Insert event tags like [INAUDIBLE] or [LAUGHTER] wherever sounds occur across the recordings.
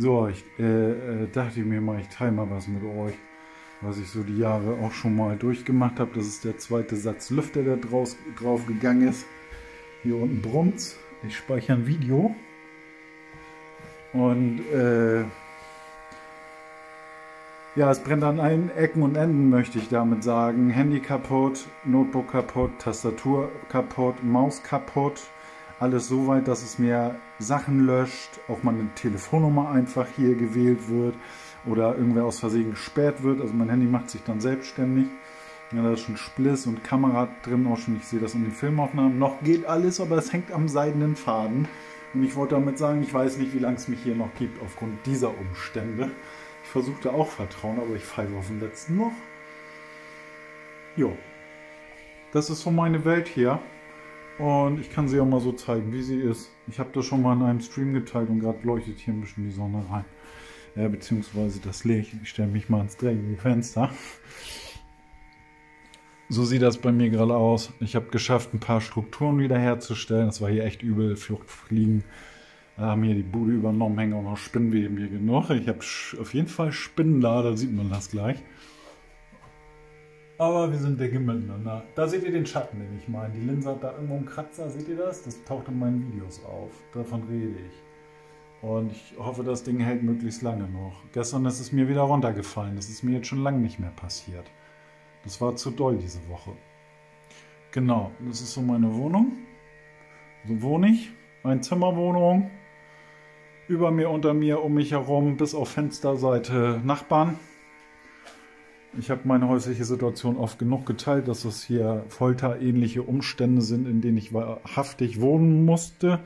So, ich äh, äh, dachte mir mal, ich teile mal was mit euch, was ich so die Jahre auch schon mal durchgemacht habe. Das ist der zweite Satz Lüfter, der draus, drauf gegangen ist. Hier unten brummt Ich speichere ein Video. Und äh, ja, es brennt an allen Ecken und Enden, möchte ich damit sagen. Handy kaputt, Notebook kaputt, Tastatur kaputt, Maus kaputt. Alles so weit, dass es mir Sachen löscht, auch meine Telefonnummer einfach hier gewählt wird oder irgendwer aus Versehen gesperrt wird. Also mein Handy macht sich dann selbstständig. Ja, da ist schon Spliss und Kamera drin, auch schon, ich sehe das in den Filmaufnahmen. Noch geht alles, aber es hängt am seidenen Faden. Und ich wollte damit sagen, ich weiß nicht, wie lange es mich hier noch gibt aufgrund dieser Umstände. Ich versuchte auch Vertrauen, aber ich pfeife auf den letzten noch. Jo. Das ist so meine Welt hier. Und ich kann sie auch mal so zeigen, wie sie ist. Ich habe das schon mal in einem Stream geteilt und gerade leuchtet hier ein bisschen die Sonne rein. Ja, beziehungsweise das Licht. Ich stelle mich mal ins dreckige Fenster. So sieht das bei mir gerade aus. Ich habe geschafft, ein paar Strukturen wiederherzustellen. Das war hier echt übel. Fluchtfliegen haben hier die Bude übernommen, hängen auch noch Spinnweben hier genug. Ich habe auf jeden Fall Spinnen da, da sieht man das gleich. Aber wir sind dicke miteinander. Da seht ihr den Schatten, den ich meine. Die Linse hat da irgendwo einen Kratzer, seht ihr das? Das taucht in meinen Videos auf. Davon rede ich. Und ich hoffe, das Ding hält möglichst lange noch. Gestern ist es mir wieder runtergefallen. Das ist mir jetzt schon lange nicht mehr passiert. Das war zu doll diese Woche. Genau, das ist so meine Wohnung. So wohne ich. Einzimmerwohnung über mir, unter mir, um mich herum, bis auf Fensterseite Nachbarn. Ich habe meine häusliche Situation oft genug geteilt, dass es hier folterähnliche Umstände sind, in denen ich wahrhaftig wohnen musste.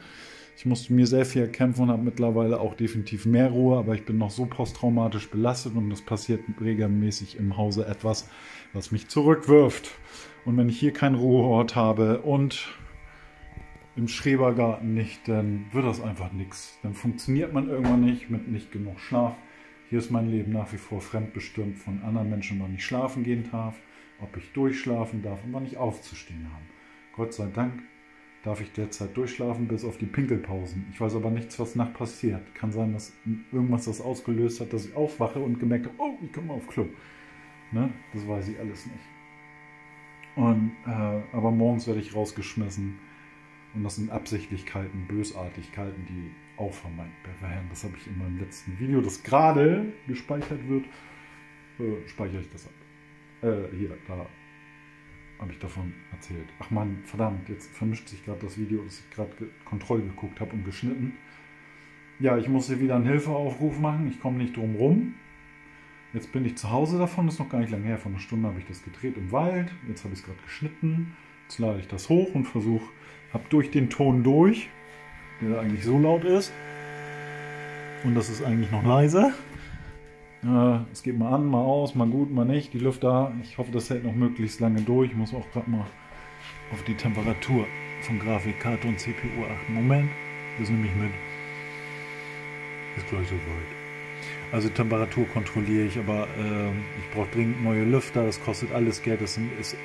Ich musste mir sehr viel erkämpfen und habe mittlerweile auch definitiv mehr Ruhe, aber ich bin noch so posttraumatisch belastet und es passiert regelmäßig im Hause etwas, was mich zurückwirft. Und wenn ich hier keinen Ruheort habe und im Schrebergarten nicht, dann wird das einfach nichts. Dann funktioniert man irgendwann nicht mit nicht genug Schlaf. Hier ist mein Leben nach wie vor fremdbestimmt von anderen Menschen, wann ich schlafen gehen darf, ob ich durchschlafen darf und wann ich aufzustehen habe. Gott sei Dank darf ich derzeit durchschlafen bis auf die Pinkelpausen. Ich weiß aber nichts, was nach passiert. Kann sein, dass irgendwas das ausgelöst hat, dass ich aufwache und gemerkt habe, oh, ich komme auf Klo. Ne? Das weiß ich alles nicht. Und, äh, aber morgens werde ich rausgeschmissen und das sind Absichtlichkeiten, Bösartigkeiten, die auch vermeint werden. Das habe ich in meinem letzten Video, das gerade gespeichert wird, äh, speichere ich das ab. Äh, hier, da habe ich davon erzählt. Ach man, verdammt, jetzt vermischt sich gerade das Video, das ich gerade Kontrolle geguckt habe und geschnitten. Ja, ich muss hier wieder einen Hilfeaufruf machen. Ich komme nicht drum rum. Jetzt bin ich zu Hause davon, das ist noch gar nicht lange her. Vor einer Stunde habe ich das gedreht im Wald. Jetzt habe ich es gerade geschnitten. Jetzt lade ich das hoch und versuche habe durch den Ton durch, der eigentlich so laut ist. Und das ist eigentlich noch leise. Es geht mal an, mal aus, mal gut, mal nicht. Die Lüfter, ich hoffe, das hält noch möglichst lange durch. Ich muss auch gerade mal auf die Temperatur von Grafikkarte und CPU achten. Moment, das nehme ich mit. Ist gleich so weit. Also Temperatur kontrolliere ich, aber äh, ich brauche dringend neue Lüfter. Das kostet alles Geld. Es, es,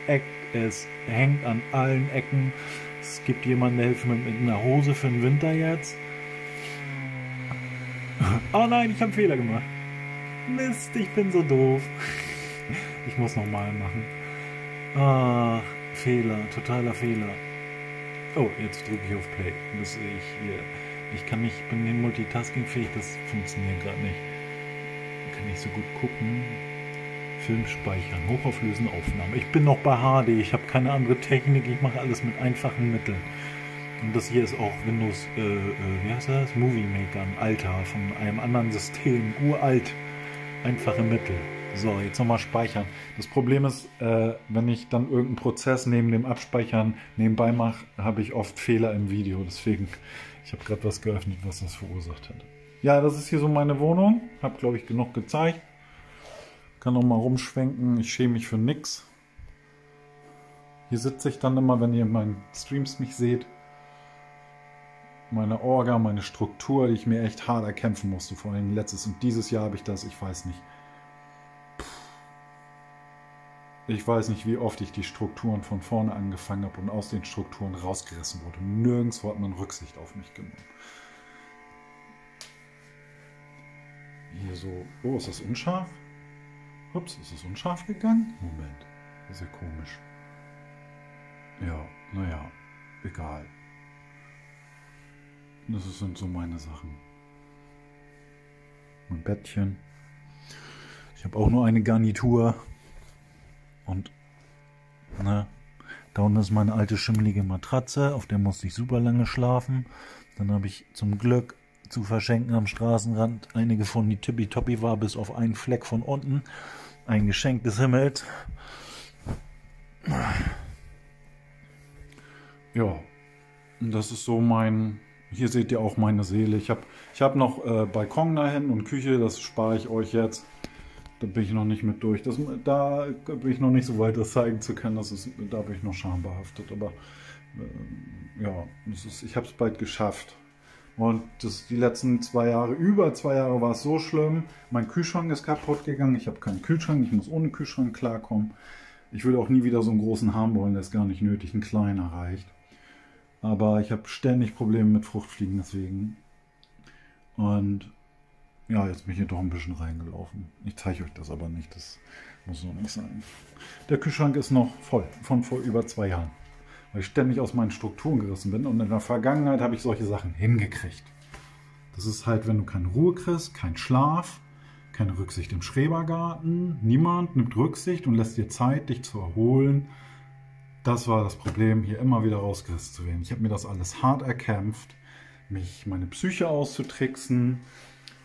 es hängt an allen Ecken. Es gibt jemanden, der hilft mir mit einer Hose für den Winter jetzt. Oh nein, ich habe Fehler gemacht. Mist, ich bin so doof. Ich muss nochmal machen. Ah, Fehler, totaler Fehler. Oh, jetzt drücke ich auf Play. Das sehe ich hier. Ich kann nicht, bin nicht multitaskingfähig, das funktioniert gerade nicht. Ich kann nicht so gut gucken. Film speichern, hochauflösende Aufnahme. Ich bin noch bei HD, ich habe keine andere Technik, ich mache alles mit einfachen Mitteln. Und das hier ist auch Windows, äh, äh, wie heißt das? Movie Maker, ein alter, von einem anderen System, uralt. Einfache Mittel. So, jetzt nochmal speichern. Das Problem ist, äh, wenn ich dann irgendeinen Prozess neben dem Abspeichern nebenbei mache, habe ich oft Fehler im Video. Deswegen, ich habe gerade was geöffnet, was das verursacht hat. Ja, das ist hier so meine Wohnung. Habe, glaube ich, genug gezeigt. Kann auch mal rumschwenken. Ich schäme mich für nix. Hier sitze ich dann immer, wenn ihr in meinen Streams mich seht. Meine Orga, meine Struktur, die ich mir echt hart erkämpfen musste. Vor allem letztes und dieses Jahr habe ich das, ich weiß nicht. Ich weiß nicht, wie oft ich die Strukturen von vorne angefangen habe und aus den Strukturen rausgerissen wurde. Nirgendwo hat man Rücksicht auf mich genommen. Hier so. Oh, ist das unscharf? Ups, ist das unscharf gegangen? Moment, das ist ja komisch. Ja, naja, egal. Das sind so meine Sachen. Mein Bettchen. Ich habe auch nur eine Garnitur. Und, ne, da unten ist meine alte schimmelige Matratze, auf der musste ich super lange schlafen. Dann habe ich zum Glück zu verschenken am Straßenrand eine gefunden, die tippitoppi war, bis auf einen Fleck von unten. Ein Geschenk des Himmels. Ja, das ist so mein. Hier seht ihr auch meine Seele. Ich habe ich hab noch äh, Balkon dahin und Küche, das spare ich euch jetzt. Da bin ich noch nicht mit durch. Das, da bin ich noch nicht so weit, das zeigen zu können. Das ist, da bin ich noch schambehaftet. Aber äh, ja, ist, ich habe es bald geschafft. Und das, die letzten zwei Jahre, über zwei Jahre war es so schlimm. Mein Kühlschrank ist kaputt gegangen. Ich habe keinen Kühlschrank. Ich muss ohne Kühlschrank klarkommen. Ich würde auch nie wieder so einen großen haben wollen. Der ist gar nicht nötig. Ein kleiner reicht. Aber ich habe ständig Probleme mit Fruchtfliegen deswegen. Und ja, jetzt bin ich hier doch ein bisschen reingelaufen. Ich zeige euch das aber nicht. Das muss noch nicht sein. Der Kühlschrank ist noch voll. Von vor über zwei Jahren weil ich ständig aus meinen Strukturen gerissen bin. Und in der Vergangenheit habe ich solche Sachen hingekriegt. Das ist halt, wenn du keine Ruhe kriegst, kein Schlaf, keine Rücksicht im Schrebergarten. Niemand nimmt Rücksicht und lässt dir Zeit, dich zu erholen. Das war das Problem, hier immer wieder rausgerissen zu werden. Ich habe mir das alles hart erkämpft, mich meine Psyche auszutricksen,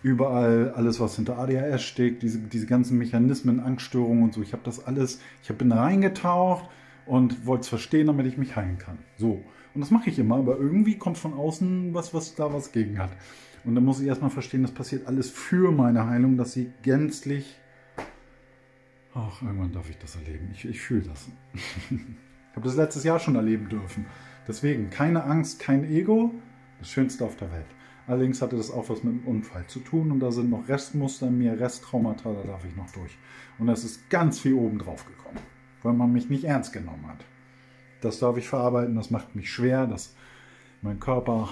überall alles, was hinter ADHS steckt, diese, diese ganzen Mechanismen, Angststörungen und so. Ich habe das alles, ich bin da reingetaucht, und wollte es verstehen, damit ich mich heilen kann. So. Und das mache ich immer, aber irgendwie kommt von außen was, was da was gegen hat. Und dann muss ich erstmal verstehen, das passiert alles für meine Heilung, dass sie gänzlich. Ach, irgendwann darf ich das erleben. Ich, ich fühle das. [LAUGHS] ich habe das letztes Jahr schon erleben dürfen. Deswegen keine Angst, kein Ego. Das Schönste auf der Welt. Allerdings hatte das auch was mit dem Unfall zu tun und da sind noch Restmuster in mir, Resttraumata, da darf ich noch durch. Und es ist ganz viel oben drauf gekommen weil man mich nicht ernst genommen hat. Das darf ich verarbeiten, das macht mich schwer, dass mein Körper,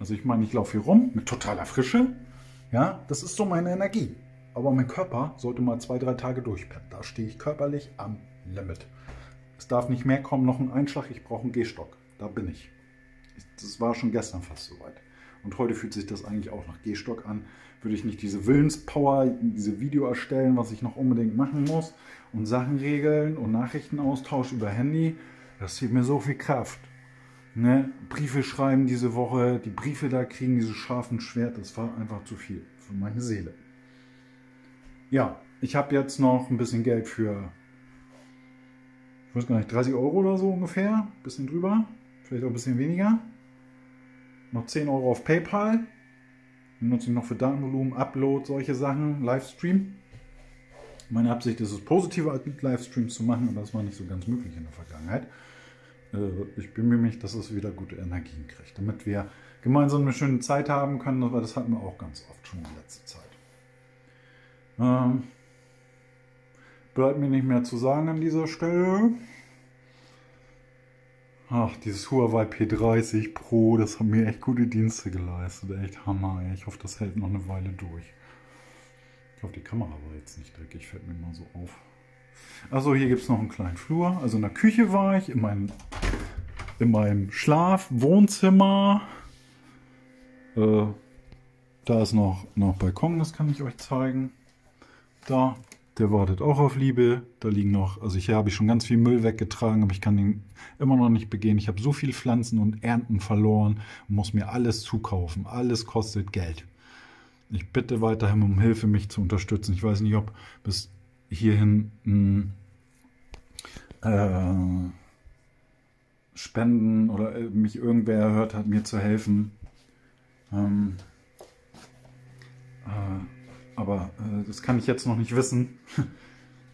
also ich meine, ich laufe hier rum mit totaler Frische, ja, das ist so meine Energie. Aber mein Körper sollte mal zwei, drei Tage durchpennen. Da stehe ich körperlich am Limit. Es darf nicht mehr kommen, noch ein Einschlag, ich brauche einen Gehstock. Da bin ich. Das war schon gestern fast soweit. Und heute fühlt sich das eigentlich auch nach Gehstock an. Würde ich nicht diese Willenspower, diese Video erstellen, was ich noch unbedingt machen muss und Sachen regeln und Nachrichtenaustausch über Handy, das zieht mir so viel Kraft. Ne? Briefe schreiben diese Woche, die Briefe da kriegen, diese scharfen Schwert, das war einfach zu viel für meine Seele. Ja, ich habe jetzt noch ein bisschen Geld für, ich weiß gar nicht, 30 Euro oder so ungefähr, bisschen drüber, vielleicht auch ein bisschen weniger noch 10 Euro auf PayPal. Den nutze ich noch für Datenvolumen, Upload, solche Sachen, Livestream. Meine Absicht ist es, positive Livestreams zu machen, aber das war nicht so ganz möglich in der Vergangenheit. Äh, ich bemühe mich, dass es wieder gute Energien kriegt, damit wir gemeinsam eine schöne Zeit haben können, weil das hatten wir auch ganz oft schon in letzter Zeit. Ähm, bleibt mir nicht mehr zu sagen an dieser Stelle. Ach, dieses Huawei P30 Pro, das hat mir echt gute Dienste geleistet. Echt Hammer. Ey. Ich hoffe, das hält noch eine Weile durch. Ich hoffe, die Kamera war jetzt nicht dreckig, fällt mir mal so auf. Also hier gibt es noch einen kleinen Flur. Also in der Küche war ich, in meinem, in meinem Schlaf. Äh, da ist noch, noch Balkon, das kann ich euch zeigen. Da, der wartet auch auf Liebe. Da liegen noch, also hier habe ich schon ganz viel Müll weggetragen, aber ich kann ihn immer noch nicht begehen. Ich habe so viel Pflanzen und Ernten verloren und muss mir alles zukaufen. Alles kostet Geld. Ich bitte weiterhin um Hilfe, mich zu unterstützen. Ich weiß nicht, ob bis hierhin mh, hm, äh, Spenden oder äh, mich irgendwer erhört hat, mir zu helfen. Ähm, äh, aber äh, das kann ich jetzt noch nicht wissen. [LAUGHS]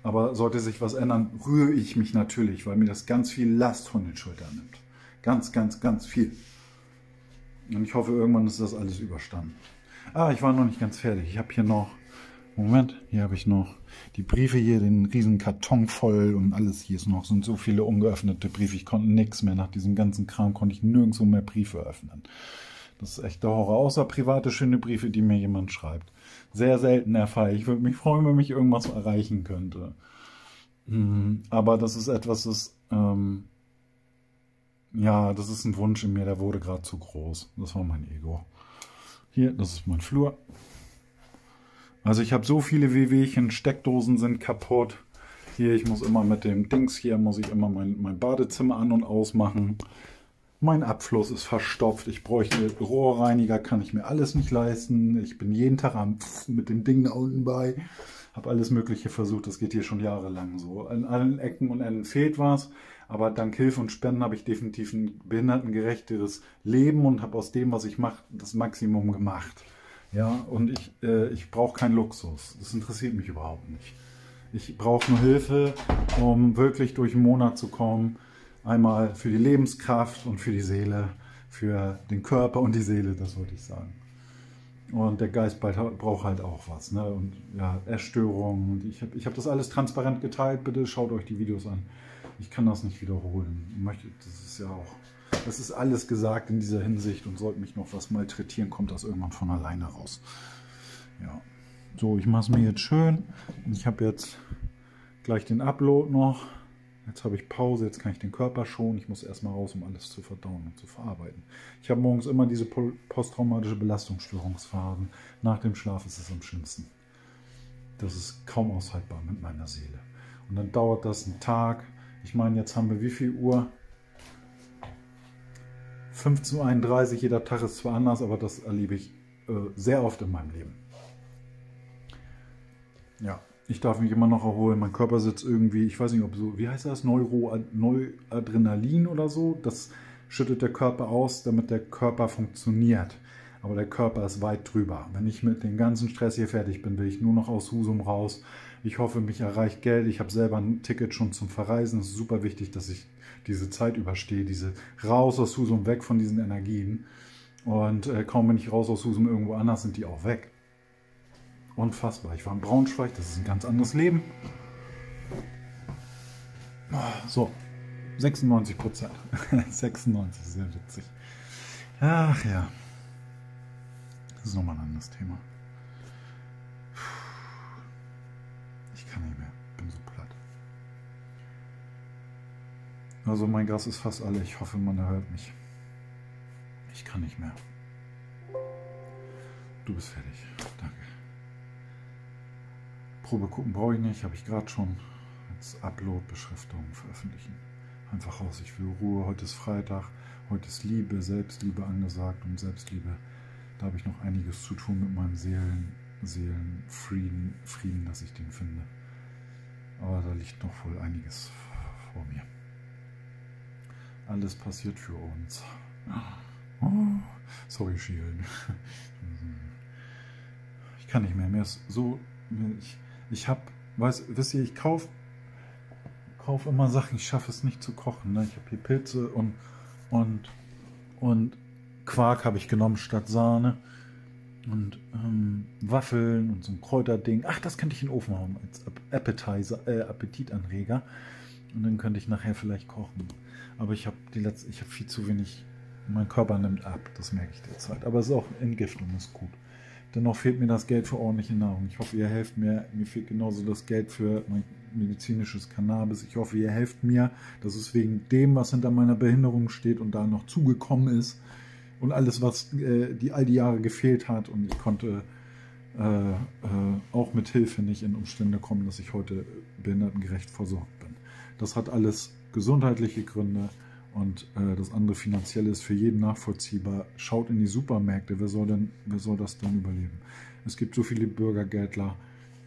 Aber sollte sich was ändern, rühre ich mich natürlich, weil mir das ganz viel Last von den Schultern nimmt. Ganz, ganz, ganz viel. Und ich hoffe, irgendwann ist das alles überstanden. Ah, ich war noch nicht ganz fertig. Ich habe hier noch, Moment, hier habe ich noch die Briefe hier, den riesen Karton voll und alles hier ist noch, sind so viele ungeöffnete Briefe. Ich konnte nichts mehr. Nach diesem ganzen Kram konnte ich nirgendwo mehr Briefe öffnen. Das ist echt der Horror. Außer private schöne Briefe, die mir jemand schreibt. Sehr selten der Fall. Ich würde mich freuen, wenn mich irgendwas erreichen könnte. Mhm. Aber das ist etwas, das, ähm, ja, das ist ein Wunsch in mir, der wurde gerade zu groß. Das war mein Ego. Hier, das ist mein Flur. Also ich habe so viele Wehwehchen, Steckdosen sind kaputt. Hier, ich muss immer mit dem Dings hier, muss ich immer mein, mein Badezimmer an- und ausmachen. Mein Abfluss ist verstopft. Ich bräuchte Rohrreiniger, kann ich mir alles nicht leisten. Ich bin jeden Tag am Pff mit dem Ding da unten bei. Habe alles Mögliche versucht. Das geht hier schon jahrelang so. An allen Ecken und Enden fehlt was. Aber dank Hilfe und Spenden habe ich definitiv ein behindertengerechteres Leben und habe aus dem, was ich mache, das Maximum gemacht. Ja, und ich, äh, ich brauche keinen Luxus. Das interessiert mich überhaupt nicht. Ich brauche nur Hilfe, um wirklich durch den Monat zu kommen. Einmal für die Lebenskraft und für die Seele, für den Körper und die Seele, das wollte ich sagen. Und der Geist braucht halt auch was. Ne? Und ja, Essstörungen. Ich habe ich hab das alles transparent geteilt. Bitte schaut euch die Videos an. Ich kann das nicht wiederholen. Möchte, das ist ja auch, das ist alles gesagt in dieser Hinsicht und sollte mich noch was malträtieren, kommt das irgendwann von alleine raus. Ja. So, ich mache es mir jetzt schön. Ich habe jetzt gleich den Upload noch. Jetzt habe ich Pause, jetzt kann ich den Körper schonen. Ich muss erstmal raus, um alles zu verdauen und zu verarbeiten. Ich habe morgens immer diese posttraumatische Belastungsstörungsphasen. Nach dem Schlaf ist es am schlimmsten. Das ist kaum aushaltbar mit meiner Seele. Und dann dauert das einen Tag. Ich meine, jetzt haben wir wie viel Uhr? 15.31 Uhr. Jeder Tag ist zwar anders, aber das erlebe ich äh, sehr oft in meinem Leben. Ja, ich darf mich immer noch erholen. Mein Körper sitzt irgendwie, ich weiß nicht, ob so, wie heißt das, Neuroadrenalin oder so. Das schüttet der Körper aus, damit der Körper funktioniert. Aber der Körper ist weit drüber. Wenn ich mit dem ganzen Stress hier fertig bin, will ich nur noch aus Husum raus. Ich hoffe, mich erreicht Geld. Ich habe selber ein Ticket schon zum Verreisen. Es ist super wichtig, dass ich diese Zeit überstehe. Diese raus aus Husum, weg von diesen Energien. Und äh, kaum bin ich raus aus Husum irgendwo anders, sind die auch weg. Unfassbar. Ich war in Braunschweig, das ist ein ganz anderes Leben. So, 96 Prozent. [LAUGHS] 96, sehr witzig. Ach ja. Das ist nochmal ein anderes Thema. Ich kann nicht mehr. Bin so platt. Also mein Gas ist fast alle. Ich hoffe, man hört mich. Ich kann nicht mehr. Du bist fertig. Danke. Probe gucken brauche ich nicht, habe ich gerade schon. Jetzt Upload, Beschriftung, veröffentlichen. Einfach raus, ich will Ruhe. Heute ist Freitag, heute ist Liebe, Selbstliebe angesagt und Selbstliebe. Da habe ich noch einiges zu tun mit meinem Seelen, Seelenfrieden, Frieden, dass ich den finde. Aber da liegt noch wohl einiges vor mir. Alles passiert für uns. Oh, sorry, Schielen. [LAUGHS] Ich kann nicht mehr. Mir ist so. Ich, ich habe, weiß, wisst ihr, ich kaufe kauf immer Sachen, ich schaffe es nicht zu kochen. Ne? Ich habe hier Pilze und, und, und Quark habe ich genommen statt Sahne. Und ähm, Waffeln und so ein Kräuterding. Ach, das könnte ich in den Ofen hauen als Appetizer, äh, Appetitanreger. Und dann könnte ich nachher vielleicht kochen. Aber ich habe die letzte, ich habe viel zu wenig. Mein Körper nimmt ab, das merke ich derzeit. Aber es ist auch Entgiftung, ist gut. Dennoch fehlt mir das Geld für ordentliche Nahrung. Ich hoffe, ihr helft mir. Mir fehlt genauso das Geld für mein medizinisches Cannabis. Ich hoffe, ihr helft mir, dass es wegen dem, was hinter meiner Behinderung steht und da noch zugekommen ist und alles, was äh, die all die Jahre gefehlt hat und ich konnte äh, äh, auch mit Hilfe nicht in Umstände kommen, dass ich heute behindertengerecht versorgt bin. Das hat alles gesundheitliche Gründe. Und äh, das andere finanzielle ist für jeden nachvollziehbar. Schaut in die Supermärkte, wer soll, denn, wer soll das denn überleben? Es gibt so viele Bürgergeldler,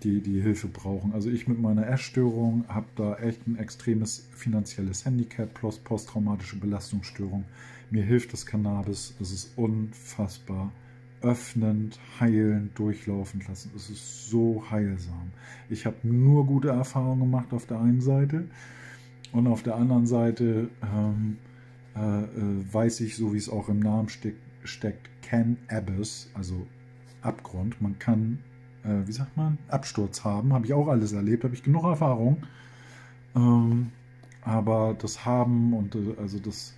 die die Hilfe brauchen. Also ich mit meiner Essstörung habe da echt ein extremes finanzielles Handicap plus posttraumatische Belastungsstörung. Mir hilft das Cannabis, es ist unfassbar öffnend, heilend, durchlaufen lassen. Es ist so heilsam. Ich habe nur gute Erfahrungen gemacht auf der einen Seite. Und auf der anderen Seite ähm, äh, äh, weiß ich, so wie es auch im Namen steck, steckt, Can Abyss, also Abgrund. Man kann, äh, wie sagt man, Absturz haben. Habe ich auch alles erlebt, habe ich genug Erfahrung. Ähm, aber das Haben und äh, also das,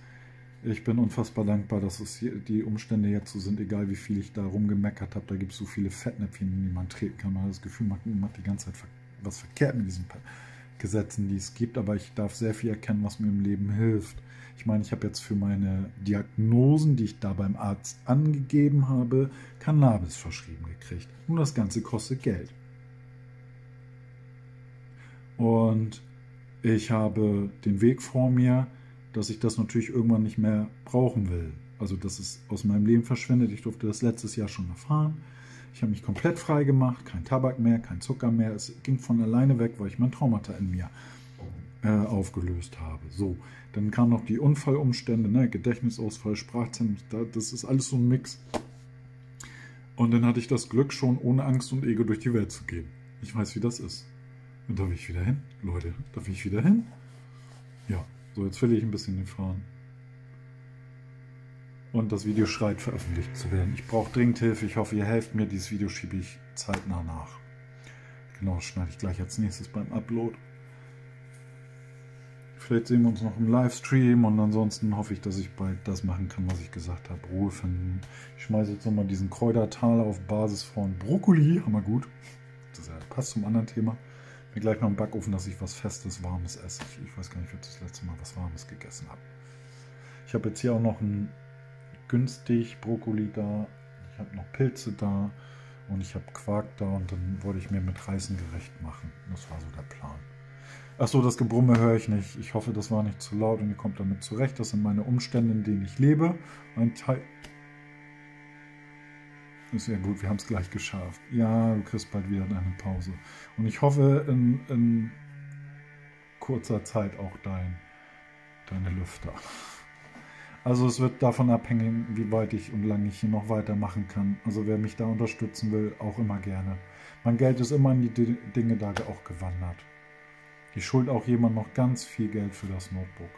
Ich bin unfassbar dankbar, dass es hier, die Umstände jetzt so sind, egal wie viel ich da rumgemeckert habe. Da gibt es so viele Fettnäpfchen, in die man treten kann. Man hat das Gefühl, man macht die ganze Zeit was verkehrt mit diesen Gesetzen, die es gibt. Aber ich darf sehr viel erkennen, was mir im Leben hilft. Ich meine, ich habe jetzt für meine Diagnosen, die ich da beim Arzt angegeben habe, Cannabis verschrieben gekriegt. Nur das Ganze kostet Geld. Und ich habe den Weg vor mir, dass ich das natürlich irgendwann nicht mehr brauchen will. Also, dass es aus meinem Leben verschwindet. Ich durfte das letztes Jahr schon erfahren. Ich habe mich komplett frei gemacht, kein Tabak mehr, kein Zucker mehr. Es ging von alleine weg, weil ich mein Traumata in mir äh, aufgelöst habe. So, dann kamen noch die Unfallumstände, ne? Gedächtnisausfall, Sprachzentrum, das ist alles so ein Mix. Und dann hatte ich das Glück, schon ohne Angst und Ego durch die Welt zu gehen. Ich weiß, wie das ist. Und darf ich wieder hin? Leute, darf ich wieder hin? Ja, so jetzt verliere ich ein bisschen den Faden. Und das Video schreit, veröffentlicht zu werden. Ich brauche dringend Hilfe. Ich hoffe, ihr helft mir. Dieses Video schiebe ich zeitnah nach. Genau, das schneide ich gleich als nächstes beim Upload. Vielleicht sehen wir uns noch im Livestream und ansonsten hoffe ich, dass ich bald das machen kann, was ich gesagt habe. Ruhe finden. Ich schmeiße jetzt nochmal diesen Kräutertaler auf Basis von Brokkoli. Hammer gut. Das passt zum anderen Thema. Mir gleich noch im Backofen, dass ich was Festes, Warmes esse. Ich weiß gar nicht, ob ich das letzte Mal was Warmes gegessen habe. Ich habe jetzt hier auch noch ein günstig Brokkoli da. Ich habe noch Pilze da. Und ich habe Quark da und dann wollte ich mir mit Reisen gerecht machen. Das war so der Plan. Achso, das Gebrumme höre ich nicht. Ich hoffe, das war nicht zu laut und ihr kommt damit zurecht. Das sind meine Umstände, in denen ich lebe. Ein Teil. Ist ja gut, wir haben es gleich geschafft. Ja, du kriegst bald wieder deine Pause. Und ich hoffe, in, in kurzer Zeit auch dein, deine Lüfter. Also es wird davon abhängen, wie weit ich und lange ich hier noch weitermachen kann. Also wer mich da unterstützen will, auch immer gerne. Mein Geld ist immer in die Dinge da auch gewandert. Ich schuld auch jemand noch ganz viel Geld für das Notebook.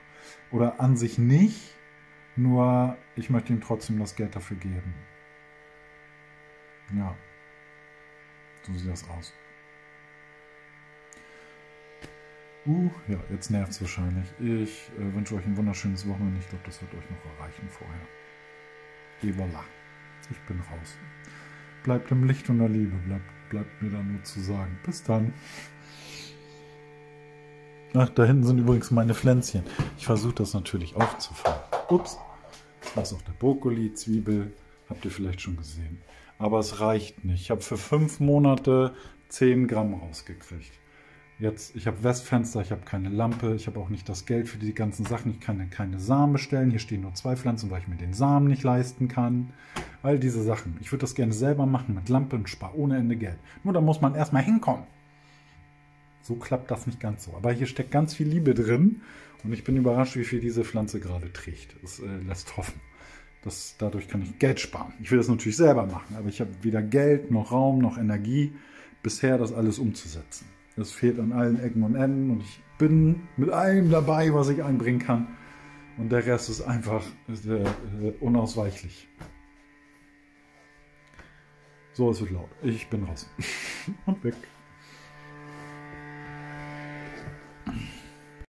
Oder an sich nicht, nur ich möchte ihm trotzdem das Geld dafür geben. Ja, so sieht das aus. Uh, ja, jetzt nervt es wahrscheinlich. Ich äh, wünsche euch ein wunderschönes Wochenende. Ich glaube, das wird euch noch erreichen vorher. Et voilà. Ich bin raus. Bleibt im Licht und der Liebe. Bleibt, bleibt mir dann nur zu sagen. Bis dann. Ach, da hinten sind übrigens meine Pflänzchen. Ich versuche das natürlich aufzufangen. Ups. Das ist auch der Brokkoli, Zwiebel. Habt ihr vielleicht schon gesehen. Aber es reicht nicht. Ich habe für fünf Monate 10 Gramm rausgekriegt. Jetzt, ich habe Westfenster, ich habe keine Lampe, ich habe auch nicht das Geld für die ganzen Sachen. Ich kann keine Samen bestellen. Hier stehen nur zwei Pflanzen, weil ich mir den Samen nicht leisten kann. All diese Sachen. Ich würde das gerne selber machen mit Lampe und spare ohne Ende Geld. Nur da muss man erstmal hinkommen. So klappt das nicht ganz so. Aber hier steckt ganz viel Liebe drin und ich bin überrascht, wie viel diese Pflanze gerade trägt. Das äh, lässt hoffen. Das, dadurch kann ich Geld sparen. Ich will das natürlich selber machen, aber ich habe weder Geld noch Raum noch Energie, bisher das alles umzusetzen. Es fehlt an allen Ecken und Enden und ich bin mit allem dabei, was ich einbringen kann. Und der Rest ist einfach äh, äh unausweichlich. So, es wird laut. Ich bin raus. [LAUGHS] und weg.